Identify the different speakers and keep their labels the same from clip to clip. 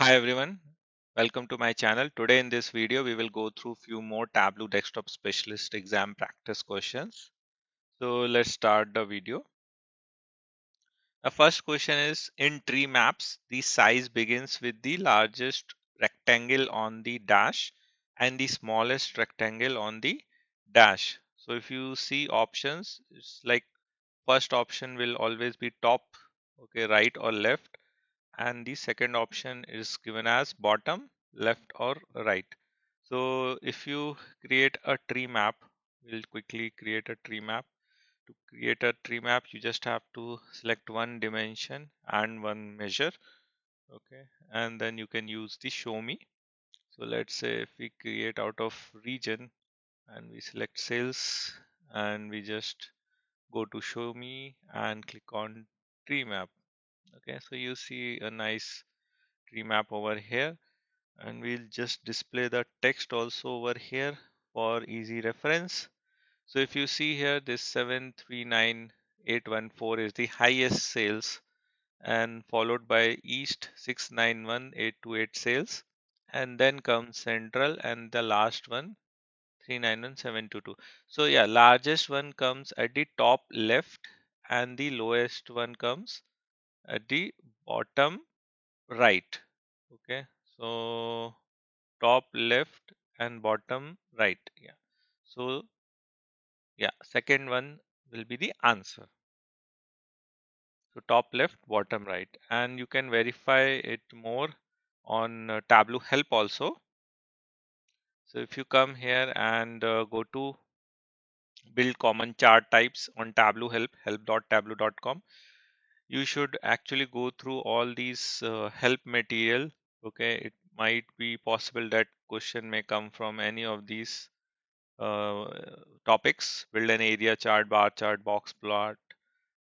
Speaker 1: Hi everyone, welcome to my channel. Today in this video we will go through few more Tableau Desktop Specialist exam practice questions. So let's start the video. The first question is in tree maps the size begins with the largest rectangle on the dash and the smallest rectangle on the dash. So if you see options it's like first option will always be top okay right or left and the second option is given as bottom, left or right. So if you create a tree map, we'll quickly create a tree map. To create a tree map, you just have to select one dimension and one measure. Okay, and then you can use the show me. So let's say if we create out of region and we select sales and we just go to show me and click on tree map. Okay, so you see a nice tree map over here and we'll just display the text also over here for easy reference. So if you see here this 739814 is the highest sales and followed by east 691828 sales and then comes central and the last one 391722. So yeah largest one comes at the top left and the lowest one comes at the bottom right okay? So top left and bottom right yeah. So yeah second one will be the answer. So top left bottom right and you can verify it more on uh, tableau help also. So if you come here and uh, go to build common chart types on tableau help help.tableau.com you should actually go through all these uh, help material okay? It might be possible that question may come from any of these uh, topics. Build an area chart bar chart box plot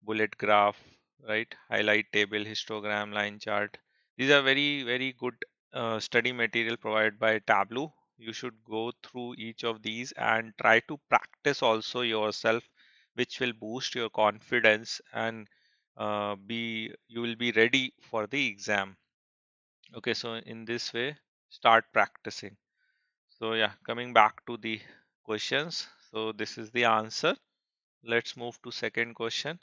Speaker 1: bullet graph right? Highlight table histogram line chart. These are very very good uh, study material provided by tableau. You should go through each of these and try to practice also yourself which will boost your confidence and uh, be you will be ready for the exam. Okay so in this way start practicing. So yeah coming back to the questions. So this is the answer. Let's move to second question.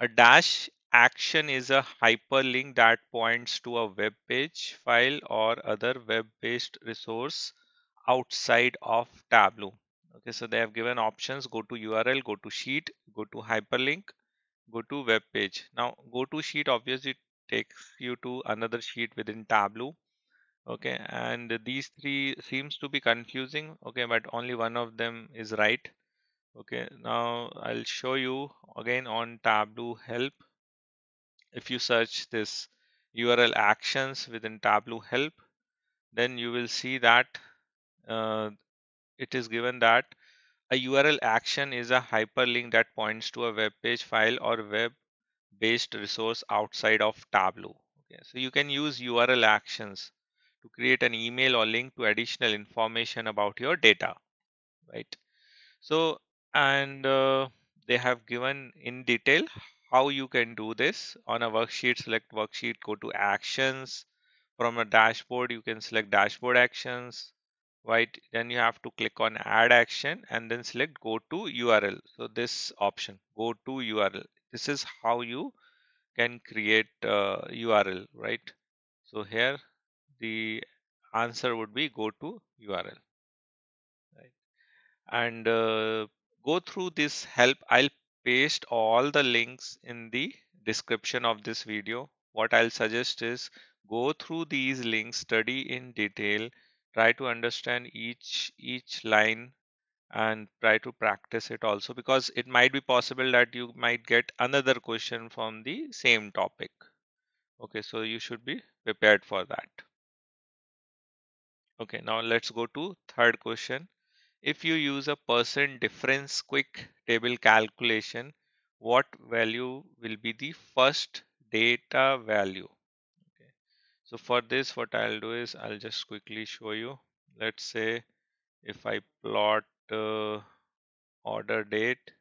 Speaker 1: A dash action is a hyperlink that points to a web page file or other web-based resource outside of tableau. Okay so they have given options. Go to url go to sheet go to hyperlink go to web page. Now go to sheet obviously takes you to another sheet within tableau okay? And these three seems to be confusing okay? But only one of them is right okay? Now i'll show you again on tableau help. If you search this url actions within tableau help then you will see that uh, it is given that a url action is a hyperlink that points to a web page file or web based resource outside of tableau. Okay so you can use url actions to create an email or link to additional information about your data right? So and uh, they have given in detail how you can do this. On a worksheet select worksheet go to actions. From a dashboard you can select dashboard actions right? Then you have to click on add action and then select go to url so this option go to url this is how you can create uh, url right? So here the answer would be go to url right? And uh, go through this help. I'll paste all the links in the description of this video. What i'll suggest is go through these links study in detail try to understand each each line and try to practice it also because it might be possible that you might get another question from the same topic. Okay so you should be prepared for that. Okay now let's go to third question. If you use a percent difference quick table calculation what value will be the first data value so for this what i'll do is i'll just quickly show you let's say if i plot uh, order date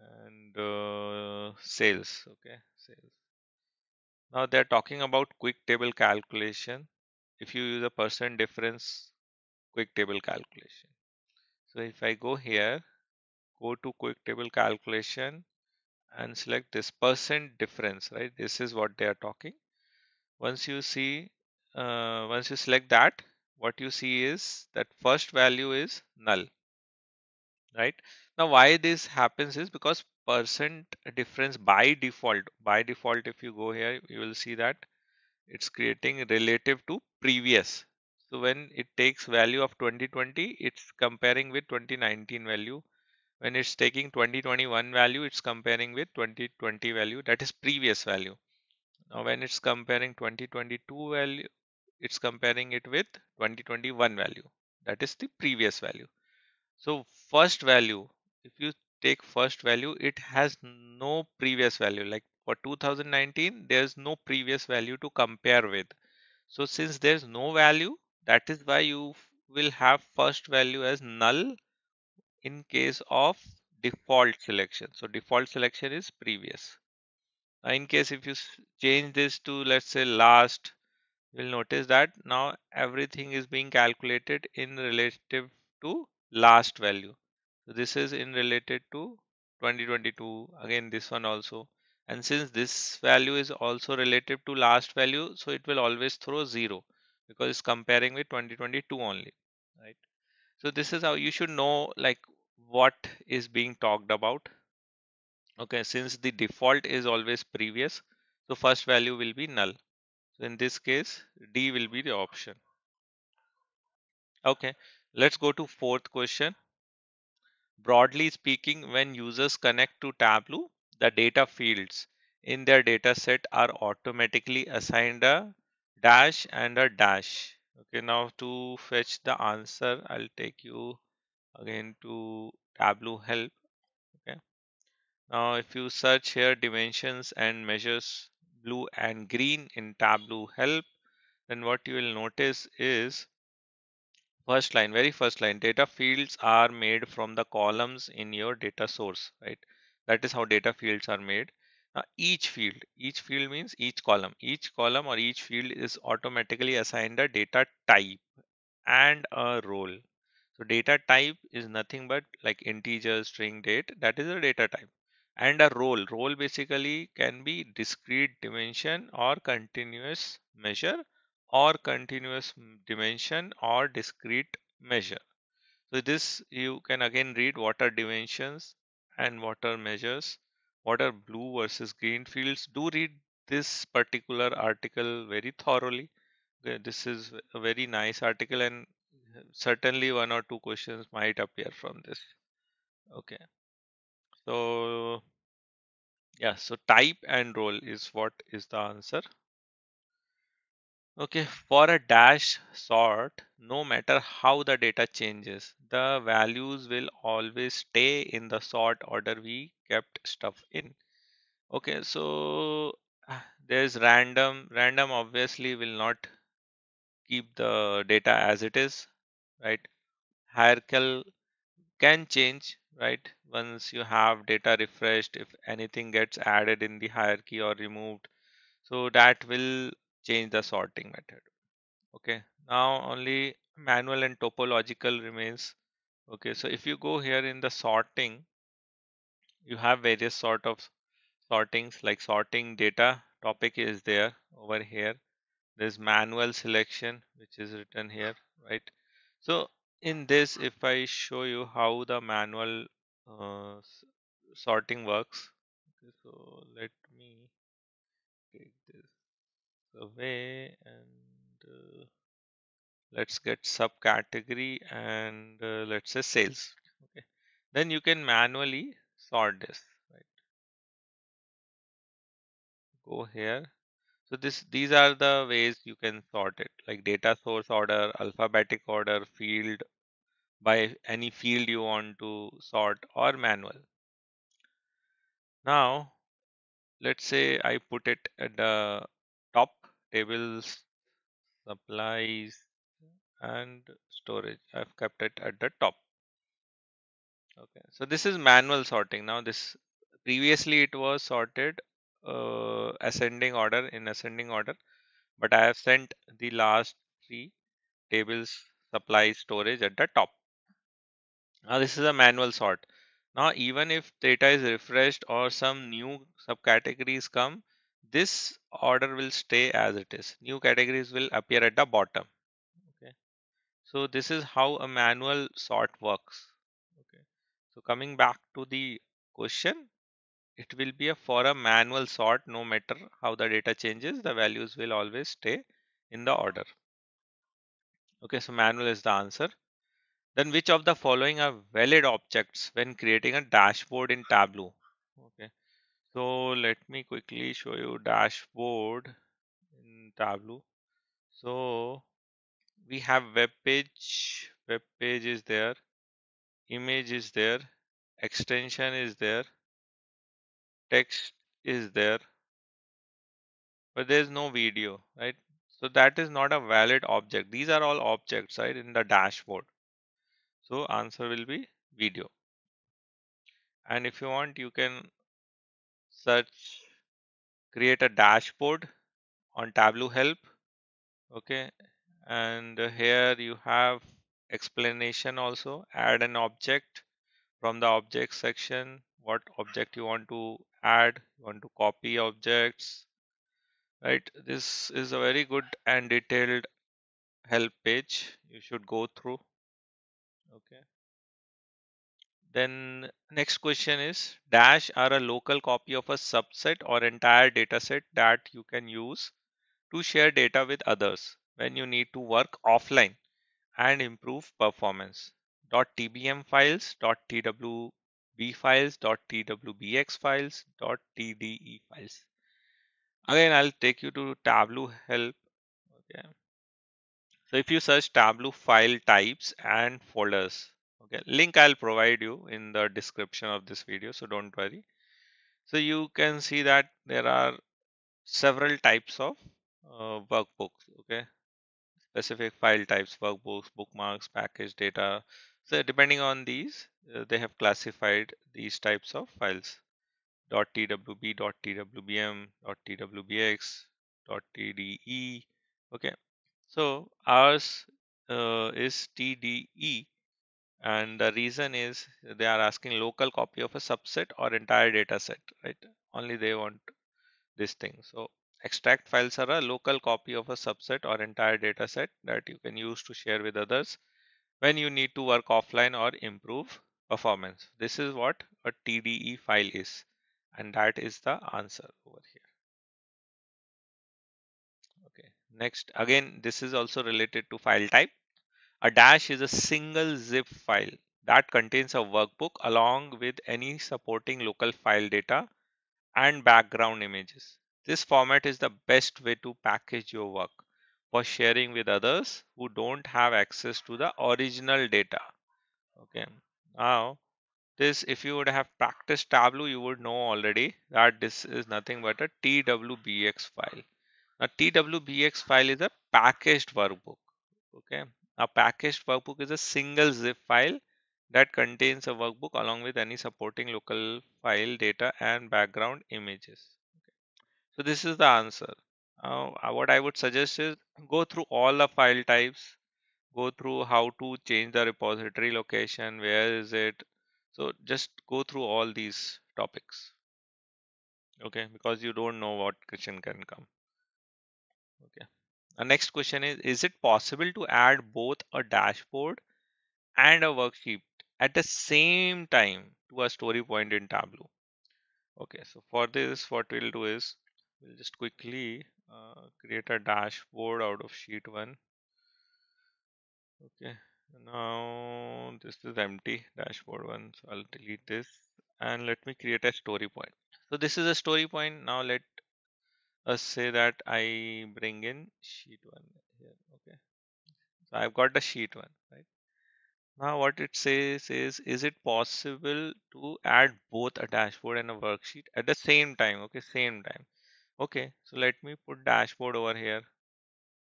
Speaker 1: and uh, sales okay sales Now they're talking about quick table calculation. If you use a percent difference quick table calculation. So if I go here, go to quick table calculation and select this percent difference, right? This is what they are talking. Once you see, uh, once you select that, what you see is that first value is null, right? Now why this happens is because percent difference by default, by default, if you go here, you will see that it's creating relative to previous. So when it takes value of 2020, it's comparing with 2019 value. When it's taking 2021 value, it's comparing with 2020 value, that is previous value. Now when it's comparing 2022 value, it's comparing it with 2021 value, that is the previous value. So first value, if you take first value, it has no previous value. Like for 2019, there's no previous value to compare with. So since there's no value, that is why you will have first value as null in case of default selection. So default selection is previous. In case if you change this to let's say last, you'll notice that now everything is being calculated in relative to last value. So this is in related to 2022. Again, this one also. And since this value is also relative to last value, so it will always throw zero because it's comparing with 2022 only, right? So this is how you should know like what is being talked about. Okay, since the default is always previous, so first value will be null. So in this case, D will be the option. Okay, let's go to fourth question. Broadly speaking, when users connect to Tableau, the data fields in their data set are automatically assigned a dash and a dash. Okay, now to fetch the answer, I'll take you again to Tableau help. Now if you search here dimensions and measures blue and green in Tableau help, then what you will notice is First line, very first line, data fields are made from the columns in your data source, right? That is how data fields are made. Now, each field, each field means each column. Each column or each field is automatically assigned a data type and a role. So data type is nothing but like integer, string, date. That is a data type. And a role. Role basically can be discrete dimension or continuous measure or continuous dimension or discrete measure. So this you can again read what are dimensions and what are measures, what are blue versus green fields. Do read this particular article very thoroughly. This is a very nice article and certainly one or two questions might appear from this. Okay. So yeah, so type and role is what is the answer. Okay, for a dash sort, no matter how the data changes, the values will always stay in the sort order we kept stuff in. Okay, so ah, there's random. Random obviously will not keep the data as it is, right? Hierarchical can change, right? Once you have data refreshed, if anything gets added in the hierarchy or removed, so that will change the sorting method. Okay, now only manual and topological remains. Okay, so if you go here in the sorting, you have various sort of sortings like sorting data topic is there over here. There's manual selection, which is written here, right? So in this, if I show you how the manual uh, sorting works, okay, so let me take this away and uh, let's get subcategory and uh, let's say sales okay. Then you can manually sort this right? Go here so this these are the ways you can sort it like data source order alphabetic order field by any field you want to sort or manual. Now let's say i put it at the top tables supplies and storage. I've kept it at the top. Okay, so this is manual sorting. Now this previously it was sorted uh, ascending order in ascending order but I have sent the last three tables supply storage at the top. Now this is a manual sort. Now even if data is refreshed or some new subcategories come, this order will stay as it is. New categories will appear at the bottom. Okay. So this is how a manual sort works. Okay. So coming back to the question, it will be a for a manual sort no matter how the data changes, the values will always stay in the order. Okay, so manual is the answer. Then which of the following are valid objects when creating a dashboard in Tableau? Okay, so let me quickly show you dashboard in Tableau. So we have web page, web page is there, image is there, extension is there, text is there, but there's no video, right? So that is not a valid object. These are all objects, right, in the dashboard. So answer will be video. And if you want, you can search, create a dashboard on Tableau help. Okay. And here you have explanation also, add an object from the object section, what object you want to add, you want to copy objects, right? This is a very good and detailed help page you should go through okay then next question is dash are a local copy of a subset or entire dataset that you can use to share data with others when you need to work offline and improve performance .tbm files .twb files .twbx files .tde files again I'll take you to Tableau help okay so if you search Tableau file types and folders, okay, link I'll provide you in the description of this video, so don't worry. So you can see that there are several types of uh, workbooks, okay, specific file types, workbooks, bookmarks, package data. So depending on these, uh, they have classified these types of files. .twb, .twbm, .twbx, .tde, okay, so ours uh, is TDE and the reason is they are asking local copy of a subset or entire data set, right? Only they want this thing. So extract files are a local copy of a subset or entire data set that you can use to share with others when you need to work offline or improve performance. This is what a TDE file is and that is the answer over here. Okay, next, again, this is also related to file type. A dash is a single zip file that contains a workbook along with any supporting local file data and background images. This format is the best way to package your work for sharing with others who don't have access to the original data. Okay, now this if you would have practiced Tableau, you would know already that this is nothing but a TWBX file. A TWBX file is a packaged workbook. Okay, a packaged workbook is a single zip file that contains a workbook along with any supporting local file data and background images. Okay. So this is the answer. Uh, what I would suggest is go through all the file types, go through how to change the repository location, where is it. So just go through all these topics. Okay, because you don't know what question can come. Okay. The next question is, is it possible to add both a dashboard and a worksheet at the same time to a story point in Tableau? Okay, so for this, what we'll do is we'll just quickly uh, create a dashboard out of sheet one. Okay, now this is empty dashboard one, so I'll delete this and let me create a story point. So this is a story point. Now let us say that I bring in sheet one here. Okay. So I've got the sheet one, right? Now what it says is, is it possible to add both a dashboard and a worksheet at the same time? Okay, same time. Okay, so let me put dashboard over here.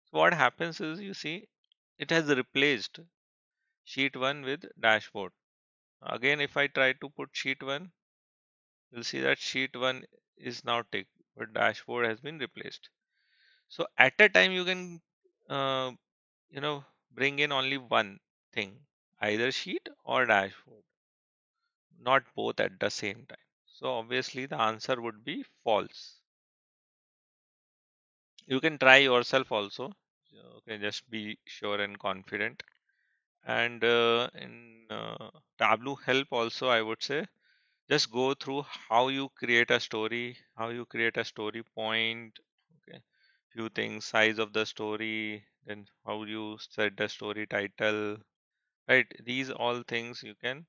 Speaker 1: So what happens is you see it has replaced sheet one with dashboard. Again, if I try to put sheet one, you'll see that sheet one is now ticked but dashboard has been replaced. So at a time you can, uh, you know, bring in only one thing, either sheet or dashboard, not both at the same time. So obviously the answer would be false. You can try yourself also. Okay, just be sure and confident. And uh, in uh, Tableau help also, I would say, just go through how you create a story, how you create a story point, okay, few things, size of the story, then how you set the story title, right? These all things you can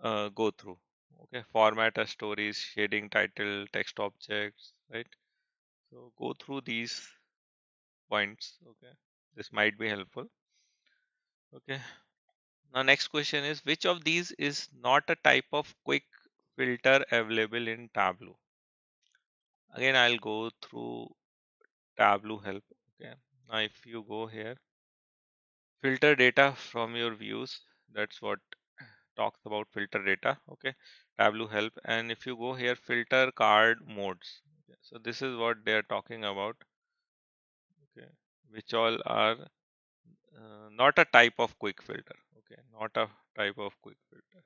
Speaker 1: uh, go through. Okay, format a stories, shading title, text objects, right? So go through these points. Okay, this might be helpful. Okay. Now next question is which of these is not a type of quick filter available in Tableau? Again, I'll go through Tableau help. Okay. Now if you go here, filter data from your views. That's what talks about filter data. Okay. Tableau help. And if you go here, filter card modes. So this is what they are talking about. Okay. Which all are uh, not a type of quick filter. Okay. Not a type of quick filter.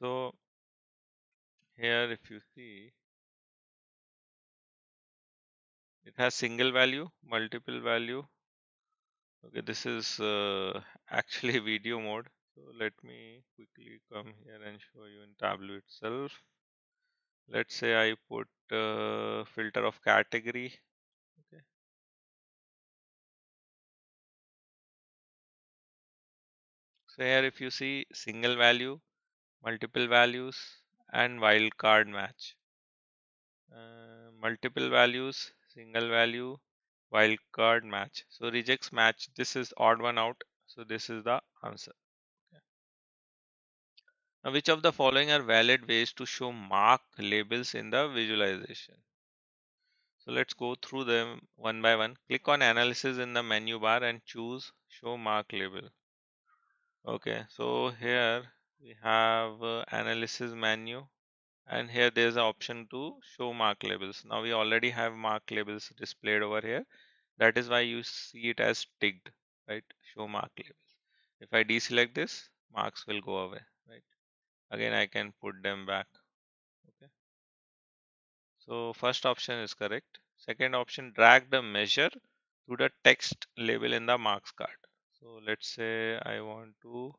Speaker 1: So here if you see it has single value multiple value okay this is uh, actually video mode so let me quickly come here and show you in tableau itself let's say i put uh, filter of category. Okay. So here if you see single value multiple values and wildcard match. Uh, multiple values single value wildcard match. So regex match. This is odd one out. So this is the answer. Now which of the following are valid ways to show mark labels in the visualization? So let's go through them one by one. Click on analysis in the menu bar and choose show mark label. Okay so here we have uh, analysis menu and here there's an option to show mark labels. Now we already have mark labels displayed over here. That is why you see it as ticked right? Show mark labels. If i deselect this marks will go away again i can put them back. Okay. So first option is correct. Second option drag the measure to the text label in the marks card. So let's say i want to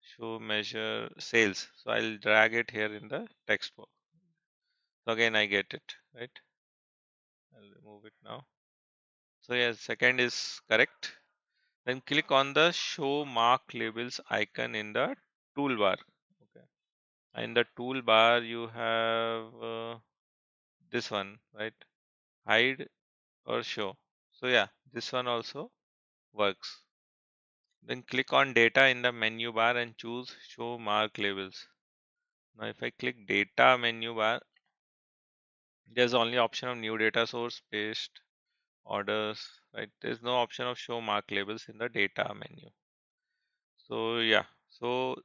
Speaker 1: show measure sales. So i'll drag it here in the text box so again i get it right? I'll remove it now. So yes second is correct. Then click on the show mark labels icon in the toolbar in the toolbar you have uh, this one right hide or show so yeah this one also works then click on data in the menu bar and choose show mark labels. Now if I click data menu bar, there's only option of new data source, paste, orders, right? There's no option of show mark labels in the data menu. So yeah, so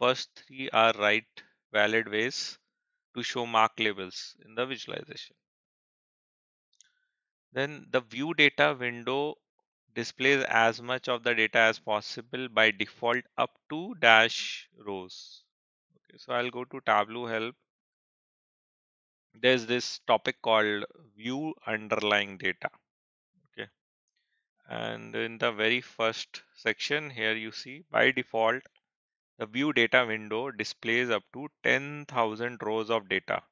Speaker 1: first three are right valid ways to show mark labels in the visualization. Then the view data window displays as much of the data as possible by default up to dash rows. Okay, so I'll go to Tableau help. There's this topic called view underlying data. Okay. And in the very first section here you see by default the view data window displays up to 10,000 rows of data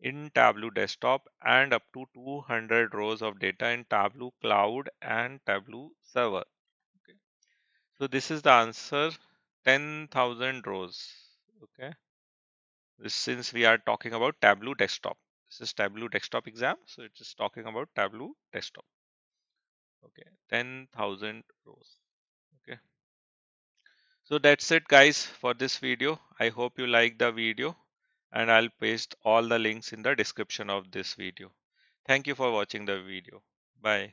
Speaker 1: in Tableau desktop and up to 200 rows of data in Tableau cloud and Tableau server. Okay. So this is the answer 10,000 rows. Okay. This, since we are talking about Tableau desktop. This is Tableau desktop exam. So it is talking about Tableau desktop. Okay. 10,000 rows. So that's it guys for this video. I hope you like the video and I'll paste all the links in the description of this video. Thank you for watching the video. Bye.